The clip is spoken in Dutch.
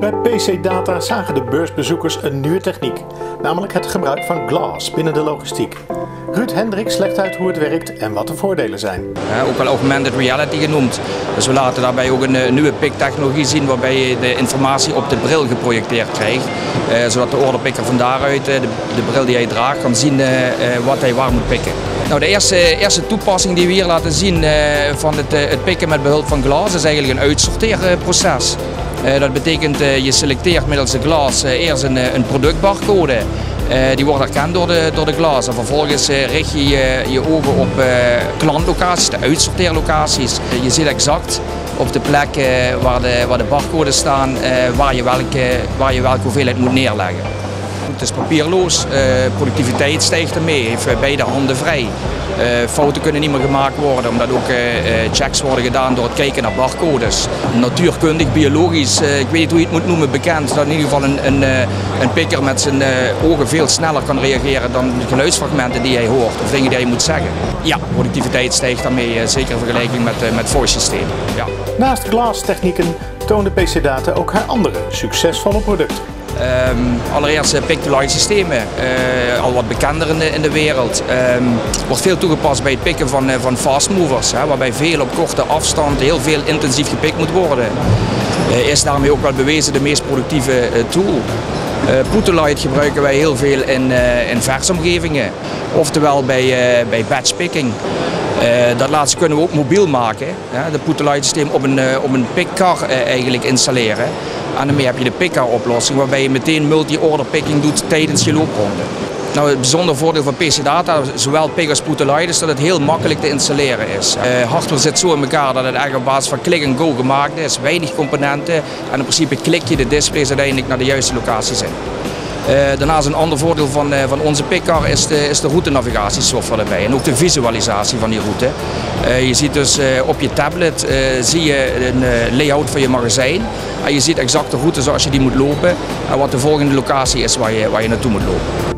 Bij PC Data zagen de beursbezoekers een nieuwe techniek, namelijk het gebruik van glass binnen de logistiek. Ruud Hendricks legt uit hoe het werkt en wat de voordelen zijn. ook wel augmented reality genoemd. Dus we laten daarbij ook een, eh, nieuwe piktechnologie zien waarbij je de informatie op de bril geprojecteerd krijgt. Eh, zodat de orderpikker van daaruit, eh, de, de, bril die hij draagt, kan zien eh, eh, wat hij waar moet pikken. Nou, de eerste, eerste toepassing die we hier laten zien eh, van het, het pikken met behulp van glas is eigenlijk een uitsorteerproces. Uh, dat betekent uh, je selecteert middels de glas uh, eerst een, een productbarcode. die wordt herkend door de, door de glas. En vervolgens richt je je ogen op klantlocaties, de uitsorteerlocaties. je ziet exact op de plek waar, de, waar de barcodes staan waar, je welke, waar je welke hoeveelheid moet neerleggen. Het is papierloos, productiviteit stijgt ermee, heeft beide handen vrij. Uh, fouten kunnen niet meer gemaakt worden omdat ook checks worden gedaan door het kijken naar barcodes. Natuurkundig, biologisch, ik weet niet hoe je het moet noemen, bekend dat in ieder geval een, een, een pikker met zijn ogen veel sneller kan reageren dan de geluidsfragmenten die hij hoort of dingen die hij moet zeggen. Ja, productiviteit stijgt daarmee, zeker in vergelijking met, met voice systemen. Ja. Naast glastechnieken toonde PC Data ook haar andere succesvolle producten. Um, allereerst uh, pick-to-line systemen, uh, al wat bekender in de, wereld. Um, wordt veel toegepast bij het pikken van, uh, van fast movers, hè, waarbij veel op korte afstand heel veel intensief gepikt moet worden. is daarmee ook wel bewezen de meest productieve tool. Uh, light gebruiken wij heel veel in, in versomgevingen, oftewel bij, bij batch picking. dat laatste kunnen we ook mobiel maken. Hè, de Putelight systeem op een, op een pickcar eigenlijk installeren. En daarmee heb je de picker oplossing waarbij je meteen multi-order picking doet tijdens je loopronde. Nou, het bijzondere voordeel van PC Data, zowel als Putelight, is dat het heel makkelijk te installeren is. Uh, hardware zit zo in elkaar dat het eigenlijk op basis van click and go gemaakt is, weinig componenten en in principe klik je de displays uiteindelijk naar de juiste locaties in. Uh, daarnaast een ander voordeel van, uh, van onze pickcar is de, is de routenavigatiesoftware erbij en ook de visualisatie van die route. Je ziet dus op je tablet zie je een layout van je magazijn en je ziet exact de route zoals je die moet lopen en wat de volgende locatie is waar je, waar je naartoe moet lopen.